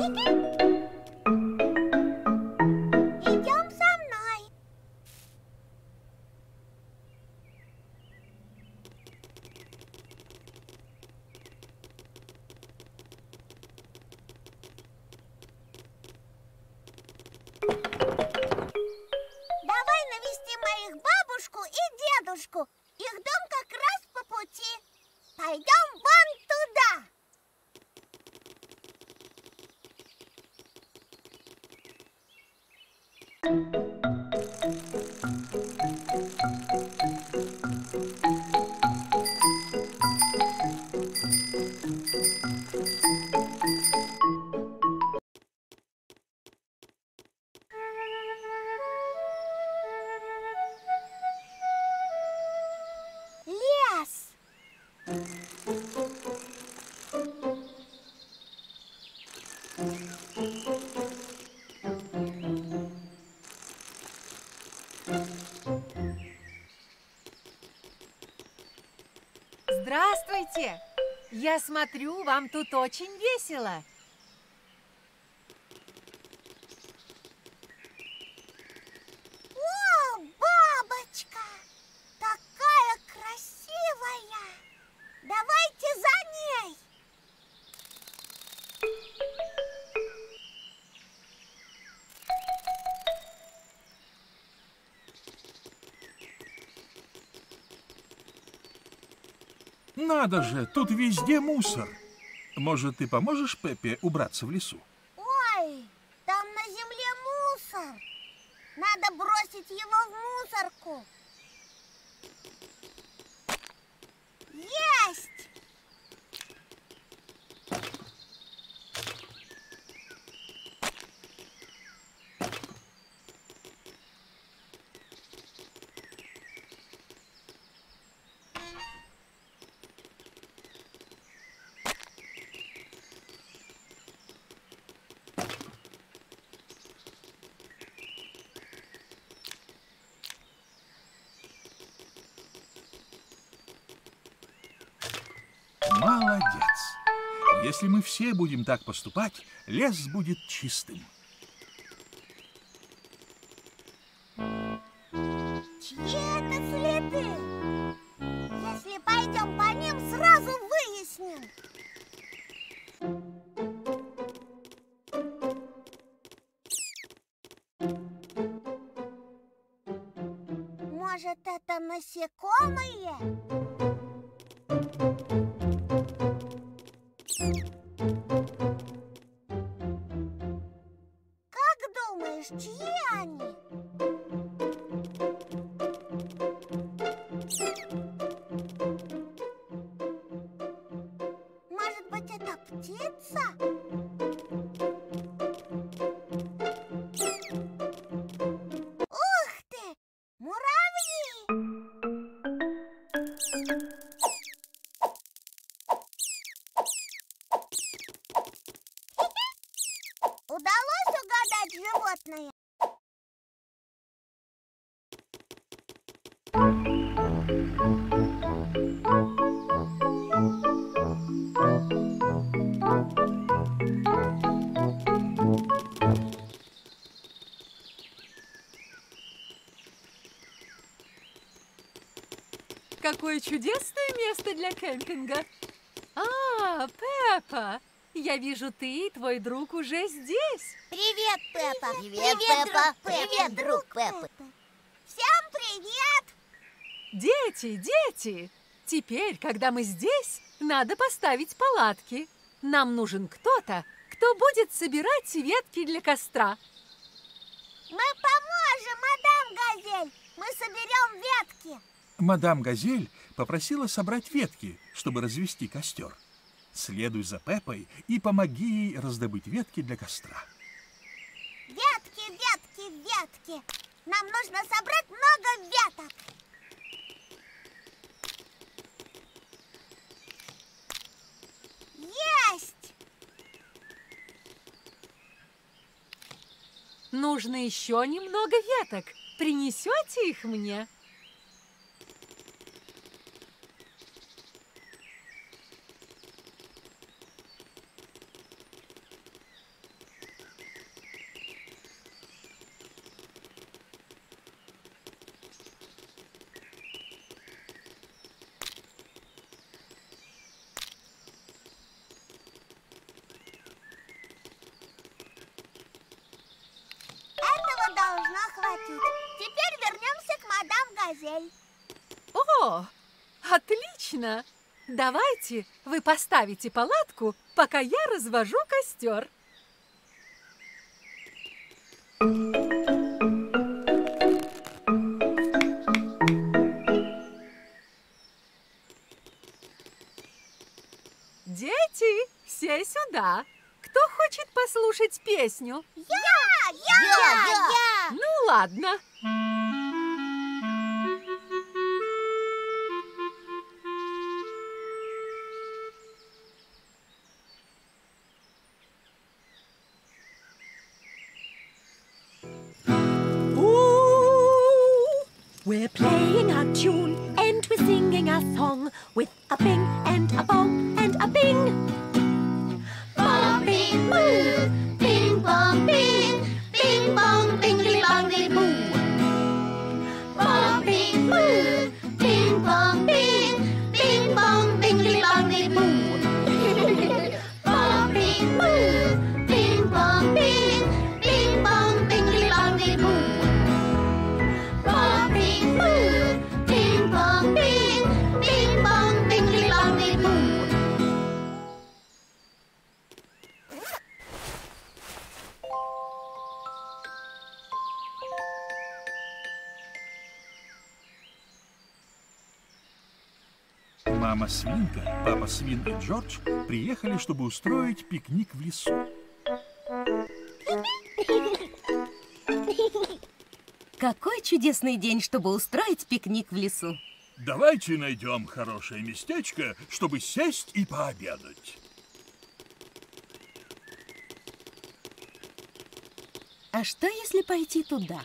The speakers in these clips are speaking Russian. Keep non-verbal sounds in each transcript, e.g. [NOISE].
Beep, beep. Здравствуйте! Я смотрю, вам тут очень весело. Надо же, тут везде мусор. Может, ты поможешь Пеппе убраться в лесу? Ой, там на земле мусор. Надо бросить его в мусорку. Есть! Молодец. Если мы все будем так поступать, лес будет чистым. Чьи это следы? Если пойдем по ним, сразу выясним. Может, это насекомые? Какое чудесное место для кемпинга. А, Пеппа, я вижу, ты и твой друг уже здесь. Привет, Пеппа! Привет, Пеппа! Привет, друг Пеппы! Всем привет! Дети, дети, теперь, когда мы здесь, надо поставить палатки. Нам нужен кто-то, кто будет собирать ветки для костра. Мы поможем, мадам Газель! Мы соберем ветки! Мадам Газель попросила собрать ветки, чтобы развести костер. Следуй за Пеппой и помоги ей раздобыть ветки для костра. Ветки, ветки, ветки! Нам нужно собрать много веток! Есть! Нужно еще немного веток. Принесете их мне? хватит. Теперь вернемся к Газель. О, отлично! Давайте вы поставите палатку, пока я развожу костер. Дети, все сюда. Кто хочет послушать песню? Я! Я, я. Ну ладно. We're playing a tune свинка, папа свин и Джордж приехали, чтобы устроить пикник в лесу. Какой чудесный день, чтобы устроить пикник в лесу. Давайте найдем хорошее местечко, чтобы сесть и пообедать. А что, если пойти туда?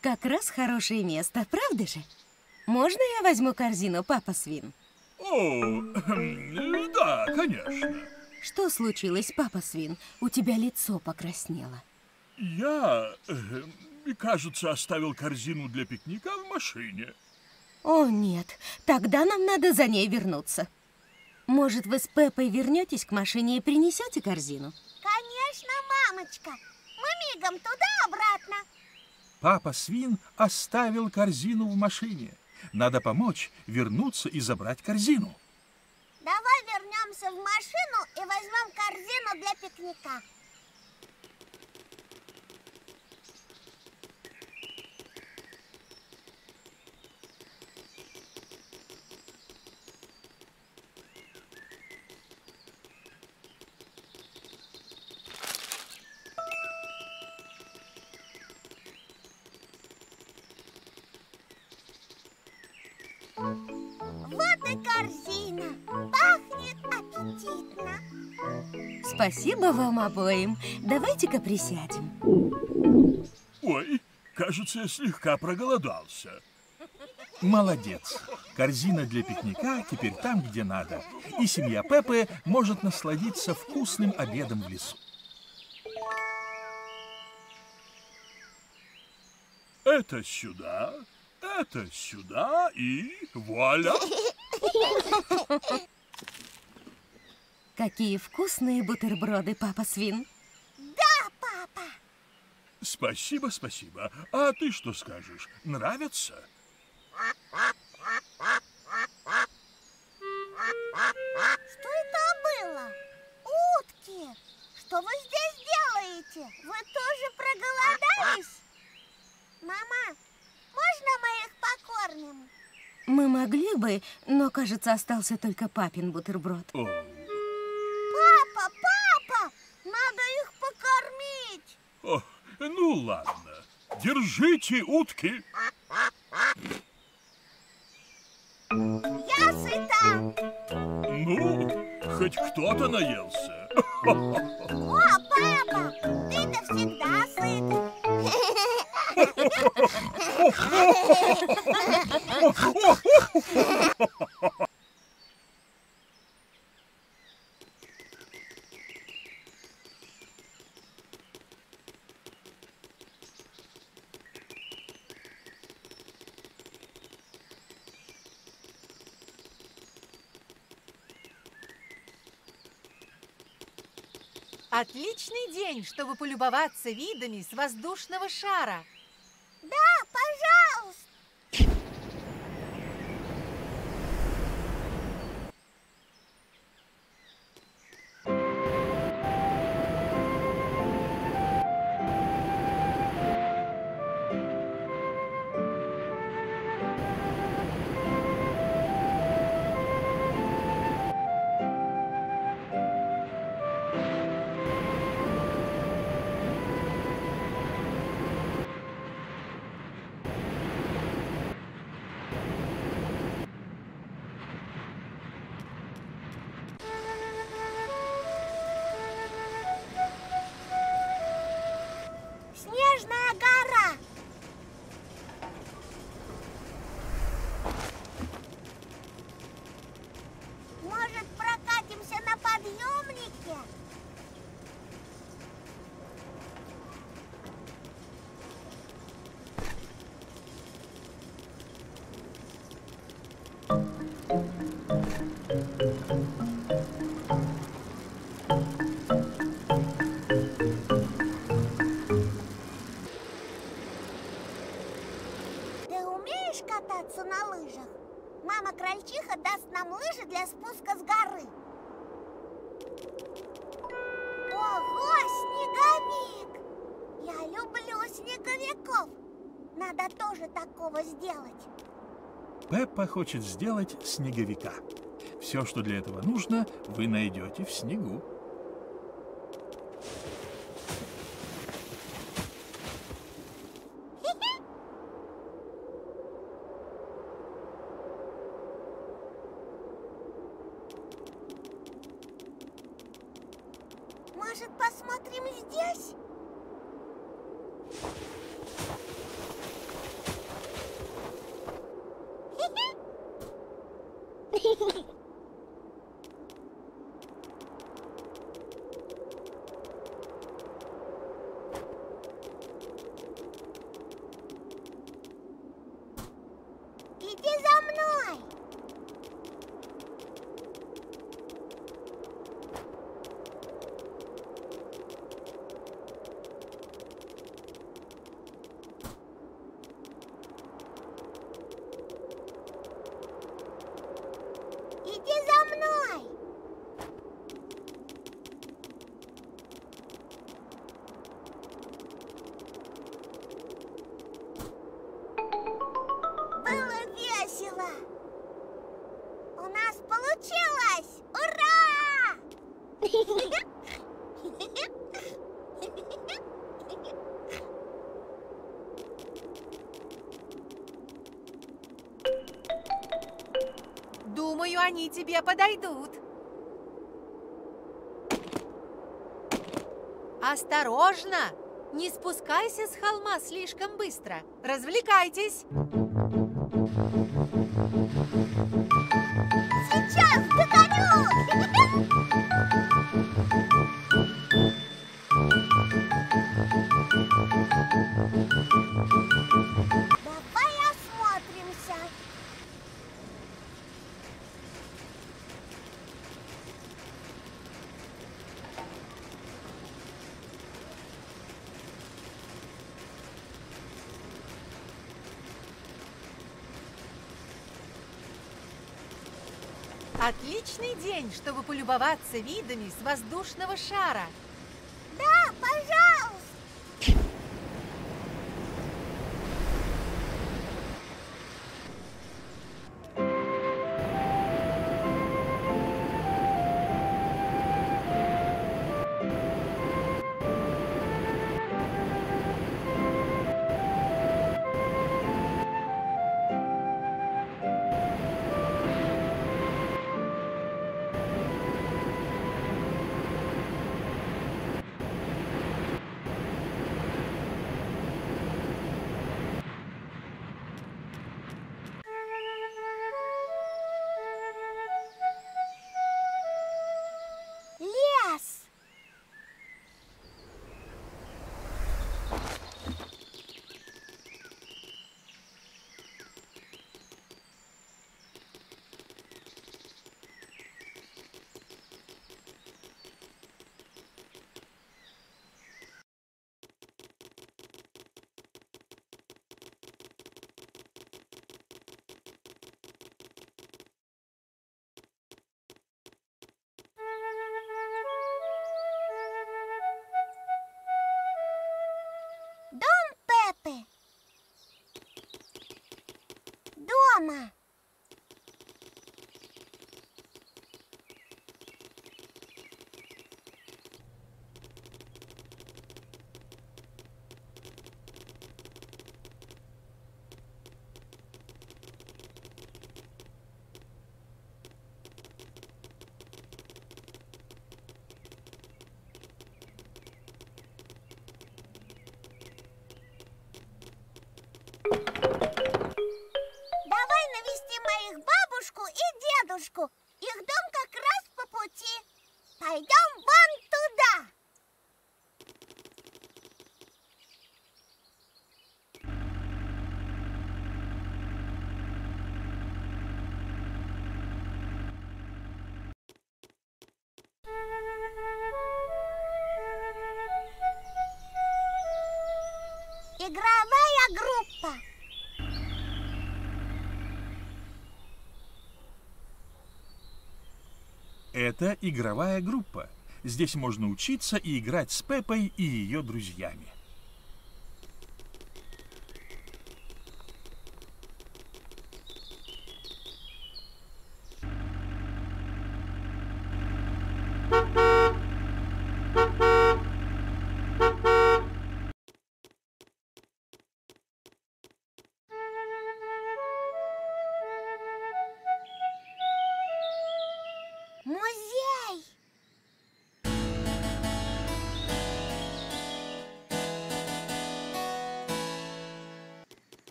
Как раз хорошее место, правда же? Можно я возьму корзину, папа свин? О, хм, да, конечно. Что случилось, папа свин? У тебя лицо покраснело. Я, э, кажется, оставил корзину для пикника в машине. О, нет, тогда нам надо за ней вернуться. Может, вы с Пеппой вернетесь к машине и принесете корзину? Конечно, мамочка. Мы мигом туда-обратно. Папа свин оставил корзину в машине. Надо помочь вернуться и забрать корзину. Давай вернемся в машину и возьмем корзину для пикника. Спасибо вам обоим. Давайте-ка присядем. Ой, кажется, я слегка проголодался. Молодец. Корзина для пикника теперь там, где надо. И семья Пеппы может насладиться вкусным обедом в лесу. Это сюда, это сюда и вуаля. Какие вкусные бутерброды, папа свин. Да, папа. Спасибо, спасибо. А ты что скажешь? Нравится? Что это было? Утки. Что вы здесь делаете? Вы тоже проголодались? Мама, можно мы их покормим? Мы могли бы, но, кажется, остался только папин бутерброд. О, Ну ладно, держите утки. Я сыта. Ну, хоть кто-то наелся. О, папа, ты-то всегда сыт. [LAUGHS] Отличный день, чтобы полюбоваться видами с воздушного шара. Сделать. Пеппа хочет сделать снеговика. Все, что для этого нужно, вы найдете в снегу. Может, посмотрим здесь? Иди за мной! Иди за мной! Было весело! У нас получилось! Ура! Думаю, они тебе подойдут. Осторожно! Не спускайся с холма слишком быстро. Развлекайтесь. Отличный день, чтобы полюбоваться видами с воздушного шара. лапы. Дома. Это игровая группа. Здесь можно учиться и играть с Пеппой и ее друзьями.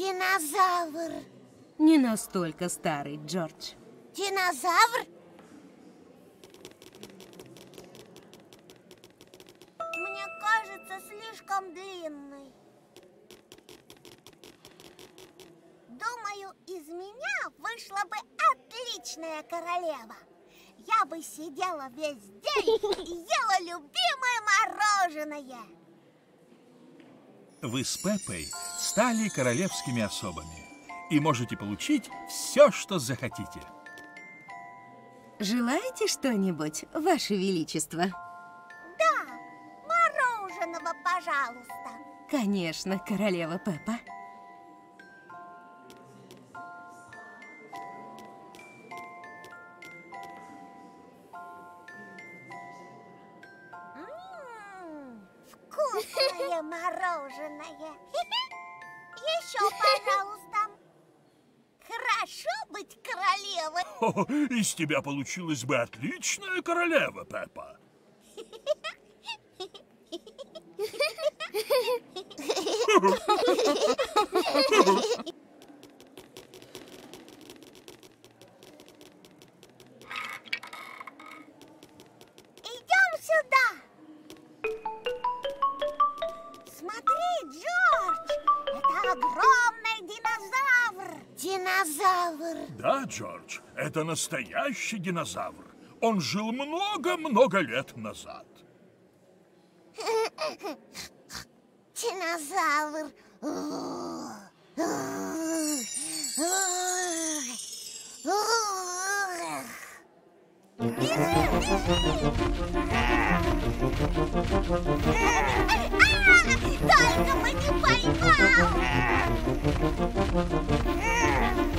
Динозавр! Не настолько старый, Джордж. Динозавр? Мне кажется, слишком длинный. Думаю, из меня вышла бы отличная королева. Я бы сидела весь день и ела любимое мороженое. Вы с Пеппой стали королевскими особами и можете получить все, что захотите. Желаете что-нибудь, Ваше Величество? Да, мороженого, пожалуйста. Конечно, королева Пеппа. М, Вкусное мороженое. [LAUGHS] Еще, пожалуйста. Хорошо быть королевой. О, из тебя получилась бы отличная королева, Пеппа. [LAUGHS] это настоящий динозавр. Он жил много-много лет назад. Динозавр. Только бы не поймал!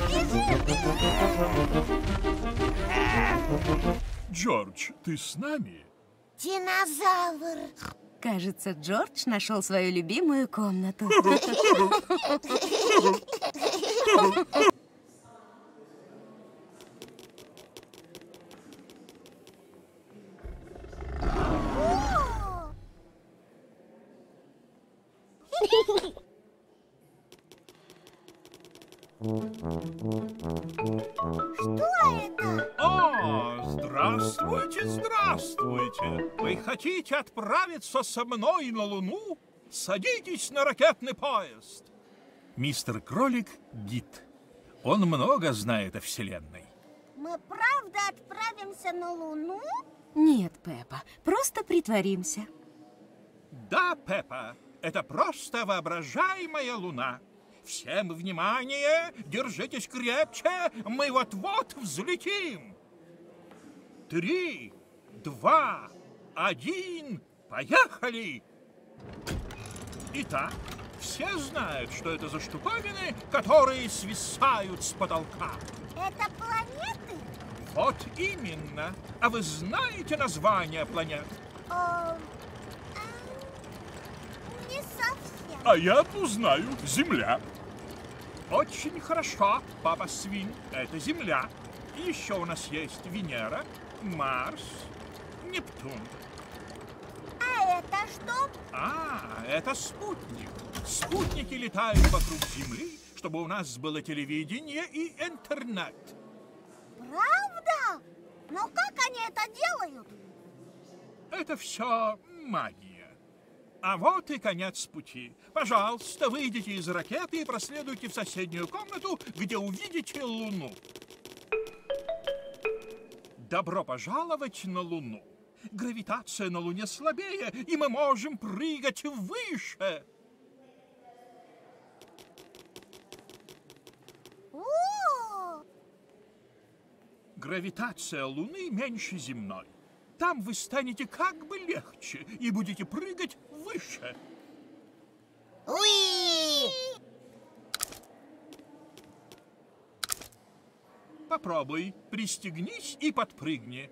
Бежи, бежи! Джордж, ты с нами? Динозавр! Кажется, Джордж нашел свою любимую комнату. О! [LAUGHS] [LAUGHS] Вы хотите отправиться со мной на Луну? Садитесь на ракетный поезд. Мистер Кролик — гид. Он много знает о Вселенной. Мы правда отправимся на Луну? Нет, Пеппа, просто притворимся. Да, Пеппа, это просто воображаемая Луна. Всем внимание, держитесь крепче, мы вот-вот взлетим. три, два, один, поехали! Итак, все знают, что это за штуковины, которые свисают с потолка. Это планеты? Вот именно. А вы знаете название планет? О, а, не совсем. А я одну знаю. Земля. Очень хорошо, папа Свин. Это Земля. И еще у нас есть Венера, Марс, Нептун. А это что? А, это спутник. Спутники летают вокруг Земли, чтобы у нас было телевидение и интернет. Правда? Но как они это делают? Это все магия. А вот и конец пути. Пожалуйста, выйдите из ракеты и проследуйте в соседнюю комнату, где увидите Луну. Добро пожаловать на Луну. Гравитация на Луне слабее, и мы можем прыгать выше. Гравитация Луны меньше земной. Там вы станете как бы легче и будете прыгать выше. Уи! Попробуй, пристегнись и подпрыгни.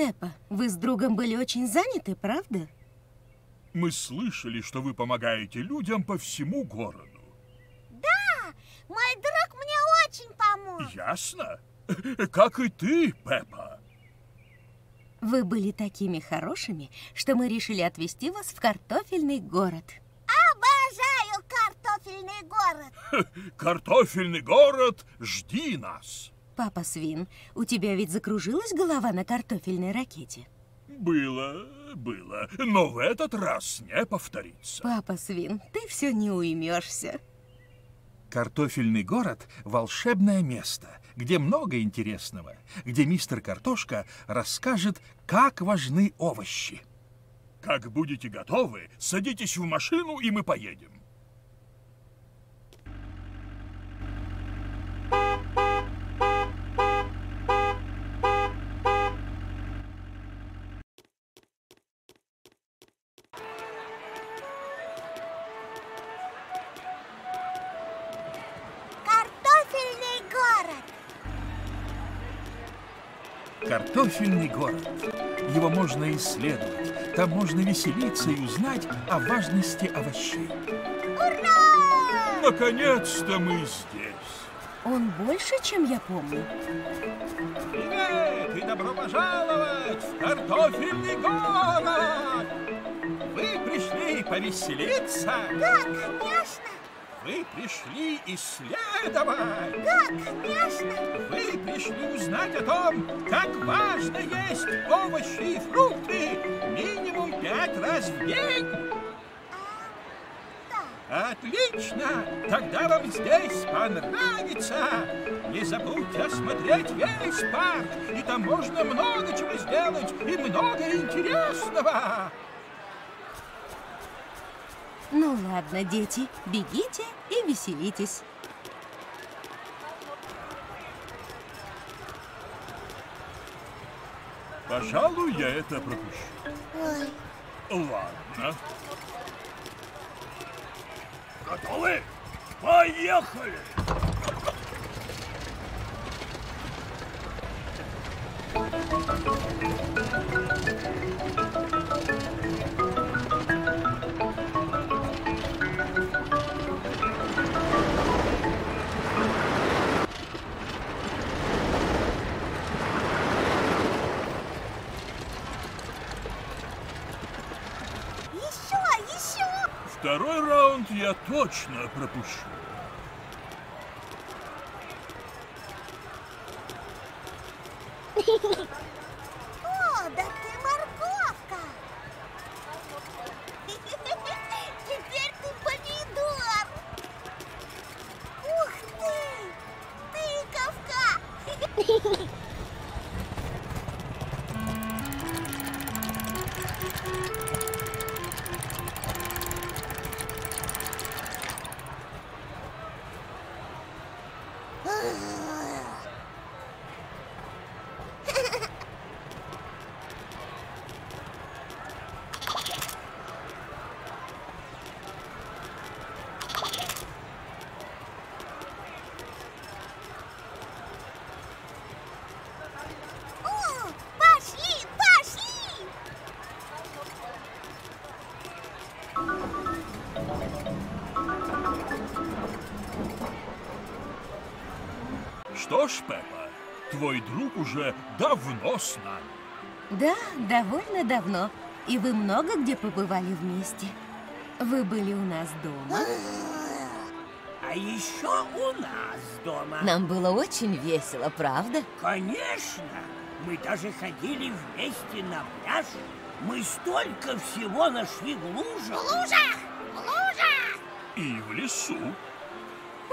Пеппа, вы с другом были очень заняты, правда? Мы слышали, что вы помогаете людям по всему городу. Да, мой друг мне очень помог. Ясно? Как и ты, Пеппа. Вы были такими хорошими, что мы решили отвезти вас в картофельный город. Обожаю картофельный город. Картофельный город, жди нас. Папа Свин, у тебя ведь закружилась голова на картофельной ракете? Было, было, но в этот раз не повторится. Папа Свин, ты все не уймешься. Картофельный город – волшебное место, где много интересного, где мистер Картошка расскажет, как важны овощи. Как будете готовы, садитесь в машину, и мы поедем. Картофельный город. Его можно исследовать. Там можно веселиться и узнать о важности овощей. Ура! Наконец-то мы здесь. Он больше, чем я помню. Привет и добро пожаловать в картофельный город! Вы пришли повеселиться? Да, конечно. Вы пришли исследовать? Да, конечно. Вы пришли узнать о том, как важно есть овощи и фрукты минимум пять раз в день? Да. Отлично! Тогда вам здесь понравится! Не забудьте осмотреть весь парк, и там можно много чего сделать и много интересного! Ну ладно, дети, бегите и веселитесь. Пожалуй, я это пропущу. Ой, Ладно. Готовы? Поехали! раунд я точно пропущу. Ж, Пеппа, твой друг уже давно с нами. Да, довольно давно. И вы много где побывали вместе. Вы были у нас дома. А еще у нас дома. Нам было очень весело, правда? Конечно. Мы даже ходили вместе на пляж. Мы столько всего нашли в лужах. Лужах! Лужах! И в лесу.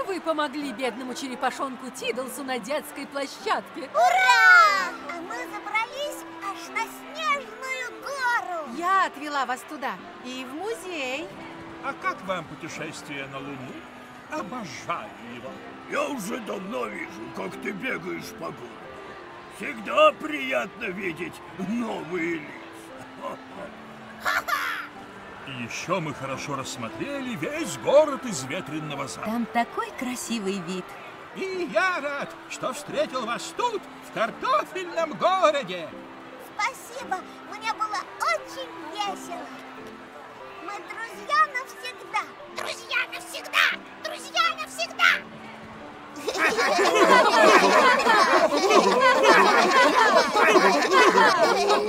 Вы помогли бедному черепашонку Тидлсу на детской площадке. Ура! А мы забрались аж на снежную гору! Я отвела вас туда и в музей. А как вам путешествие на Луну? Обожаю его. Я уже давно вижу, как ты бегаешь по городу. Всегда приятно видеть новые лица. И еще мы хорошо рассмотрели весь город из ветренного зала. Там такой красивый вид. И я рад, что встретил вас тут, в картофельном городе. Спасибо, мне было очень весело. Мы друзья навсегда. Друзья навсегда! Друзья навсегда! [LAUGHS]